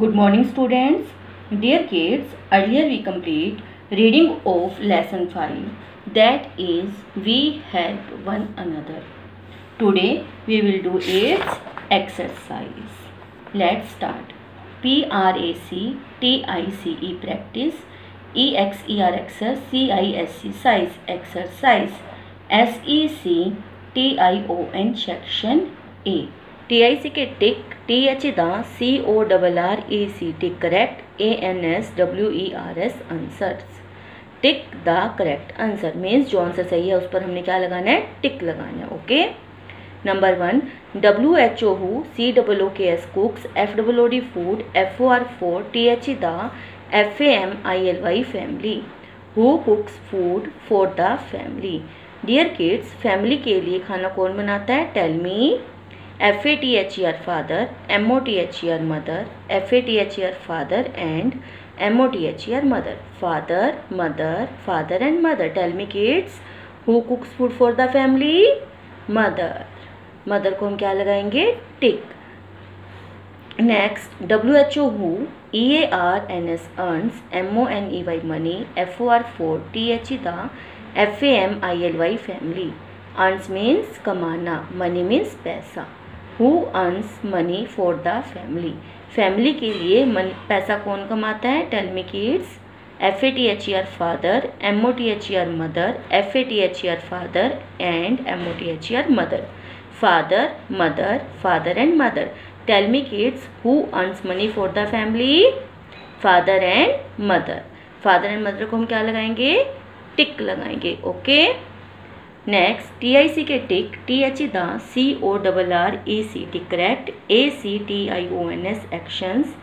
Good morning students. Dear kids, earlier we complete reading of lesson 5 that is we help one another. Today we will do its exercise. Let's start. P R A C T I C E practice E X E R exercise C I S C size exercise S E C T I O N section A T I C K tick T H the C O double R E C tick correct A N S W E R S answers tick the correct answer means जो answer सही है उस पर हमने क्या लगाना है? Tick लगाना है okay number one W H O who C double O K S cooks F double O D food F O R for T H the F A M I L Y family who cooks food for the family dear kids family के लिए खाना कौन बनाता है? Tell me F A T H E R father M O T H E R mother F A T H E R father and M O T H E R mother father mother father and mother tell me kids who cooks food for the family mother mother को हम क्या लगाएँगे? Tick next W H O who E A R N S earns M O N E Y money F O R for T H E the F A M I L Y family earns means कमाना. Money means पैसा. Who earns money for the family family के लिए मन पैसा कौन कमाता है? Tell me kids F A T H E R father M O T H E R mother F A T H E R father and M O T H E R mother father mother father and mother tell me kids who earns money for the family father and mother father and mother को हम क्या लगाएँगे? Tick लगाएँगे okay okay? Next T I C K tick T H E the C O double R E C T correct A C T I O N S actions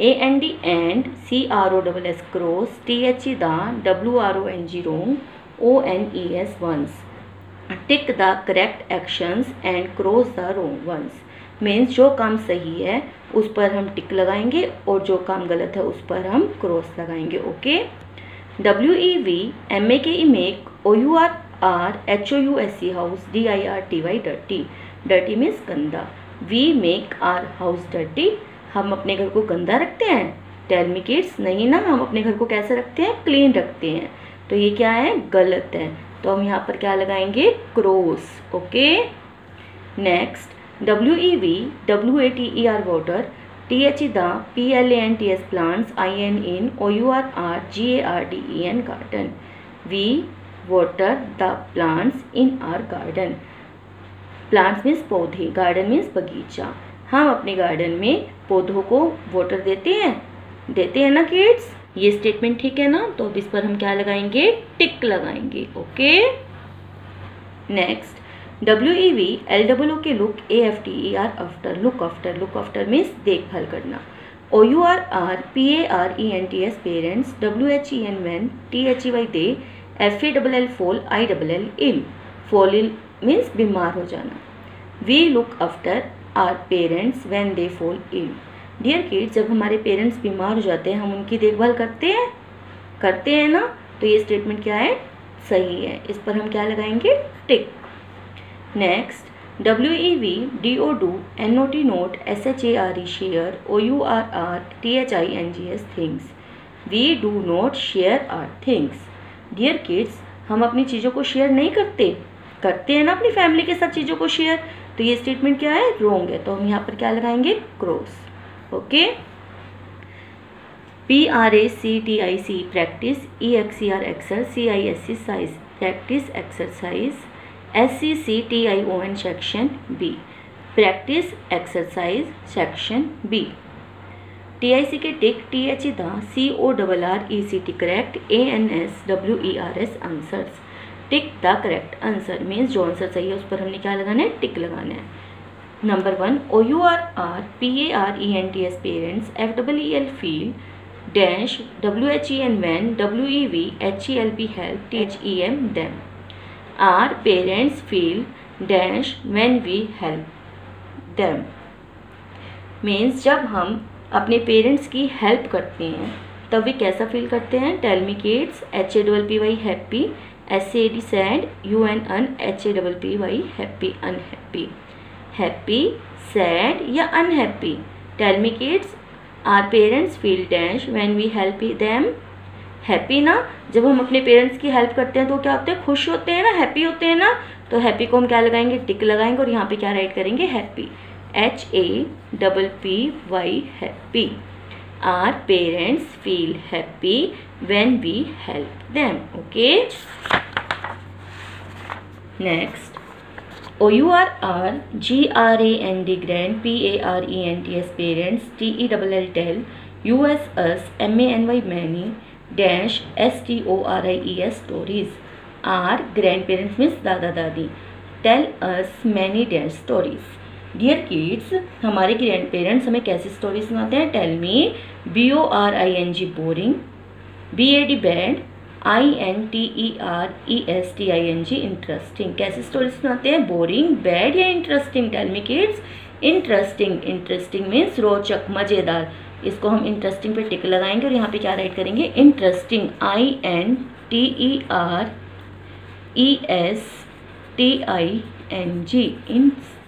A N D and C R O double S cross T H E the W R O N G wrong O N E S ones tick the correct actions and cross the wrong ones means जो काम सही है, उस पर हम टिक लगाएँगे और जो काम गलत है, उस पर हम क्रॉस लगाएँगे okay W E V M A K E make O U R R H O U S C house D I R T Y dirty dirty means गंदा. We make our house dirty हम अपने घर को गंदा रखते हैं. Tell me kids नहीं ना, हम अपने घर को कैसे रखते हैं? क्लीन रखते हैं. तो ये क्या है? गलत है. तो हम यहाँ पर क्या लगाएँगे? Cross okay next W E we W A T E R water T H E the P L A N T S plants I N in O U R R G A R D E N garden we water the plants in our garden. Plants means पौधे garden means बगीचा। हम अपने garden में पौधों को water देते हैं। देते हैं ना किड्स ये स्टेटमेंट ठीक है ना? तो अब इस पर हम क्या लगाएँगे? टिक लगाएँगे okay next W E we L W K look A F T E R after look after look after means देखभाल करना। O U R R P A R E N T S parents W H E N when T H E Y they F A double L fall I double L इल फोल इल means बीमार हो जाना। We look after our parents when they fall ill dear kids जब हमारे parents बीमार हो जाते हैं, हम उनकी देखभाल करते हैं? करते हैं ना? तो ये स्टेटमेंट क्या है? सही है। इस पर हम क्या लगाएँगे? Tick next W E we D O do N O T not S H A R E share O U R R T H I N G S things we do not share our things dear kids हम अपनी चीज़ों को share नहीं करते। करते हैं ना अपनी फैमिली के साथ चीज़ों को शेयर तो ये स्टेटमेंट क्या है? रोंग है। तो हम यहाँ पर क्या लगाएँगे? Cross okay P R A C T I C practice E X C R exer C I S C size practice exercise S C C T I O N section B practice exercise section B T I C K tick T H E the O double R E C T correct A N S W E R S answers tick the correct answer means जो answer सही है उस पर हमने क्या लगाना है? Tick लगाना है। Number one O U R R P A R E N T S parents F double E L feel dash W H E N when W E we H E L P help T H E M them our parents feel dash when we help them means जब हम अपने parents की help करते हैं, तब वे कैसा feel करते हैं? Tell me kids H A double P Y happy S A D sad U N un H A double P Y happy unhappy happy sad या unhappy tell me kids our parents feel dash when we help them happy ना? जब हम अपने parents की help करते हैं तो क्या होते हैं? खुश होते हैं ना? हैप्पी होते हैं ना? तो हैप्पी को हम क्या लगाएँगे? टिक लगाएँगे और यहाँ पे क्या राइट करेंगे? Happy H A double P Y happy. Our parents feel happy when we help them. Okay. Next. O-U-R-R, G-R-A-N-D, grand, P-A-R-E-N-T-S, parents, T-E-L-L, U-S-S, M-A-N-Y, many, dash, S-T-O-R-I-E-S, stories. Our grandparents means dada dadi. Tell us many dash stories. Dear kids हमारे grandparents हमें कैसी story सुनाते हैं? Tell me B O R I N G boring B A D bad I N T E R E S T I N G interesting कैसी story सुनाते हैं? Boring bad या interesting tell me kids interesting interesting means रोचक, मज़ेदार. इसको हम interesting पे टिक लगाएँगे और यहाँ पे क्या राइट करेंगे? Interesting I N T E R E S T I N G interesting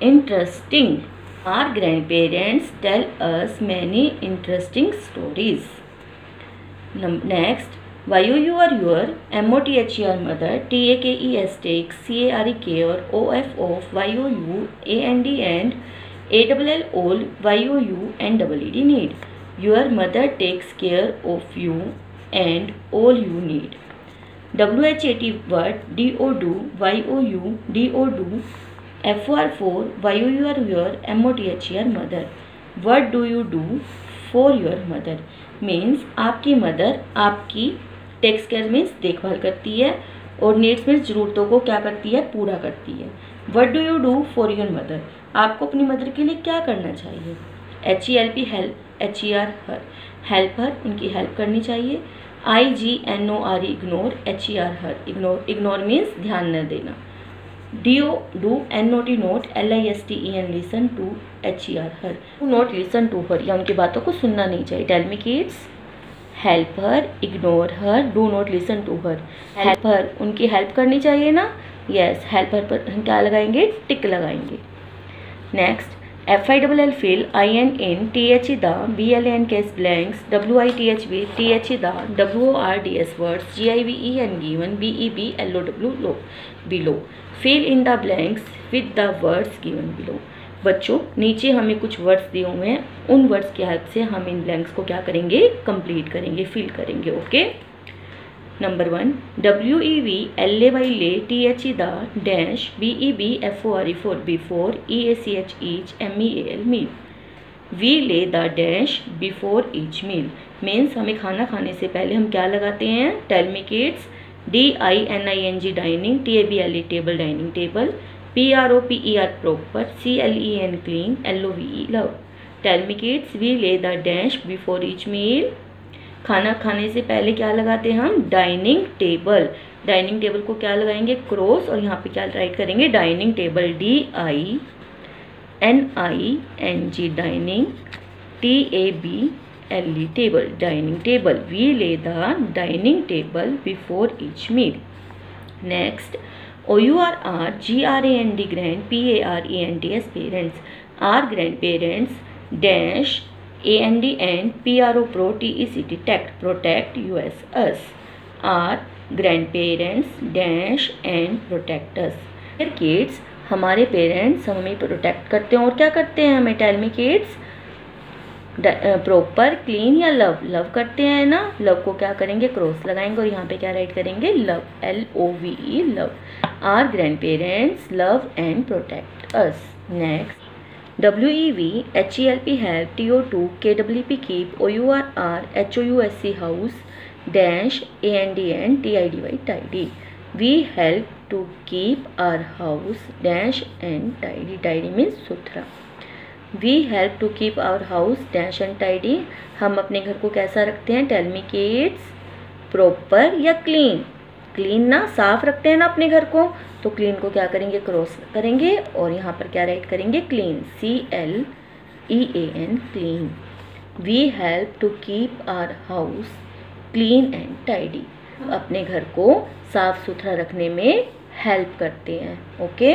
interesting. Our grandparents tell us many interesting stories. Next, why you are your MOTH your mother TAKES take or OF AND and and WD need. Your mother takes care of you and all you need. WHAT word DO Y O U D O do F O R for Y U R your M O T H R mother what do you do for your mother means आपकी mother आपकी takes care means देखभाल करती है और needs means ज़रूरतों को क्या करती है? पूरा करती है। What do you do for your mother आपको अपनी मदर के लिए क्या करना चाहिए? H E L P help H E R her help her उनकी हेल्प करनी चाहिए। I G N O R ignore H E R her ignore ignore means ध्यान न देना। D O do N not E not L I S T E N listen to H E R her not listen to her या उनकी बातों को सुनना नहीं चाहिए। Tell me kids help her ignore her do not listen to her help her उनकी help करनी चाहिए ना? यस हेल्प हर पर हम क्या लगाएँगे? टिक लगाएँगे। Next F I double L fill I N in T H E the B L N K S blanks W I T H B T H E the W O R D S words G I V E N given B E B L O W low below fill in the blanks with the words given below बच्चों, नीचे हमें कुछ words दिए हुए हैं। उन words की help से हम इन ब्लैंक्स को क्या करेंगे? कंप्लीट करेंगे फिल करेंगे okay number one W E we L A Y lay T H E the dash B E B F O R E for before E A C H each M E L meal we lay the dash before each meal means हमें खाना खाने से पहले हम क्या लगाते हैं? Tell me kids D I N I N G dining T A B L E table dining table P R O P E R proper C L E N clean L O V E love tell me kids we lay the dash before each meal खाना खाने से पहले क्या लगाते हैं हम? Dining table dining table को क्या लगाएँगे? क्रॉस और यहाँ पे क्या राइट करेंगे? Dining table D I N I N G dining T A B L E table dining table we lay the dining table before each meal next O U R our G R A N D grand P A R E N N S parents our grandparents dash A N D N P R O Pro, T E C T protect protect U S us are grandparents, dash and protect us dear kids, हमारे parents हमें protect करते हैं। और क्या करते हैं हमें? Tell me kids proper clean या लव लव करते हैं ना? लव को क्या करेंगे? क्रॉस लगाएँगे और यहाँ पे क्या राइट करेंगे? Love L O V E love our grandparents love and protect us next W E we H E L P help T O to K W P keep O U R our H O U S C house dash A N D N T I D Y tidy we help to keep our house dash and tidy tidy means सुथरा we help to keep our house dash and tidy हम अपने घर को कैसा रखते हैं? Tell me kids proper या clean clean ना, साफ़ रखते हैं ना अपने घर को तो क्लीन को क्या करेंगे? क्रॉस करेंगे और यहाँ पर क्या राइट करेंगे? Clean C L E A N clean. We help to keep our house clean and tidy अपने घर को साफ़ सुथरा रखने में हेल्प करते हैं okay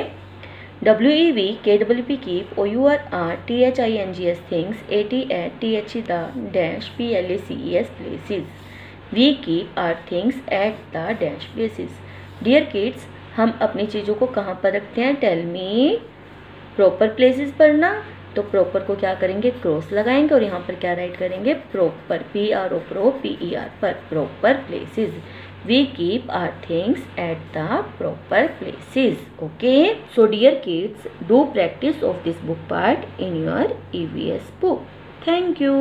W E we K W P keep, O U R R T H I N G S, things, A T at T H E the dash P L A C E S, places we keep our things at the dash places dear kids हम अपनी चीज़ों को कहाँ पर रखते हैं? Tell मी proper places पर ना? तो प्रॉपर को क्या करेंगे? क्रॉस लगाएँगे और यहाँ पर क्या राइट करेंगे? Proper P R O pro P E R per proper places we keep our things at the proper places okay so dear kids do practice of this book part in your E V S book thank you